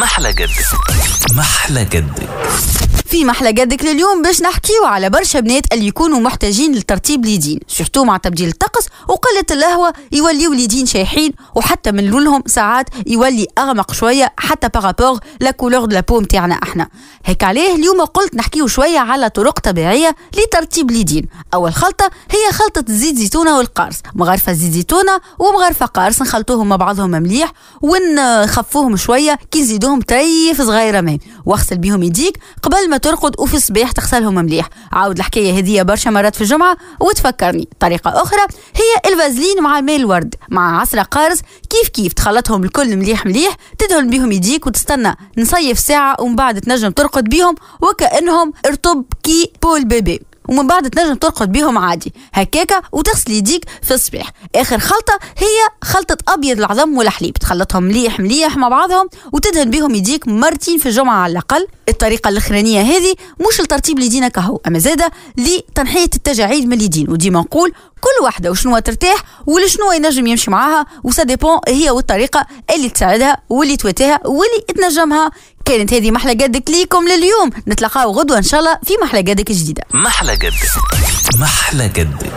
محلى قدك محلى قدك في محلى قدك لليوم باش نحكيو على برشا بنات اللي يكونوا محتاجين للترطيب اليدين surtout مع تبديل الطقس وقلة القهوة يوليو اليدين شايحين وحتى من لونهم ساعات يولي أغمق شوية حتى par rapport la couleur de la peau نتاعنا إحنا. هيك عليه اليوم قلت نحكيو شوية على طرق طبيعية لترطيب اليدين أول خلطة هي خلطة زيت زيتونة والقارص مغرفة زيت زيتونة ومغرفة قارص نخلطوهم مع بعضهم مليح ونخفوهم شوية كي نزيدوهم تريف صغيرة ماء واغسل بيهم يديك قبل ما ترقد وفي الصباح تغسلهم مليح. عاود الحكاية هذه برشا مرات في الجمعة وتفكرني. طريقة أخرى هي الفازلين مع ماء الورد مع عصرة قارص. كيف كيف؟ تخلطهم الكل مليح مليح تدهن بيهم يديك وتستنى نصيف ساعة ومن بعد تنجم ترقد بيهم وكأنهم رطب كي بول بيبي. ومن بعد تنجم ترقد بيهم عادي. هكاكا وتغسل يديك في الصباح. آخر خلطة هي خلطة أبيض العظم والحليب. تخلطهم مليح مليح مع بعضهم وتدهن بيهم يديك مرتين في الجمعة على الأقل. الطريقة الأخرانية هذه مش لترتيب اليدين كهو أما زاده لتنحية التجاعيد من اليدين وديما نقول كل واحدة وشنو ترتاح ولشنو ينجم يمشي معاها. وسا هي والطريقة اللي تساعدها واللي تواتيها واللي تنجمها. كانت هذه محلى قدك ليكم لليوم. نتلاقاو غدوة إن شاء الله في محلى قدك جديدة. محلى قدك. محلى قدك.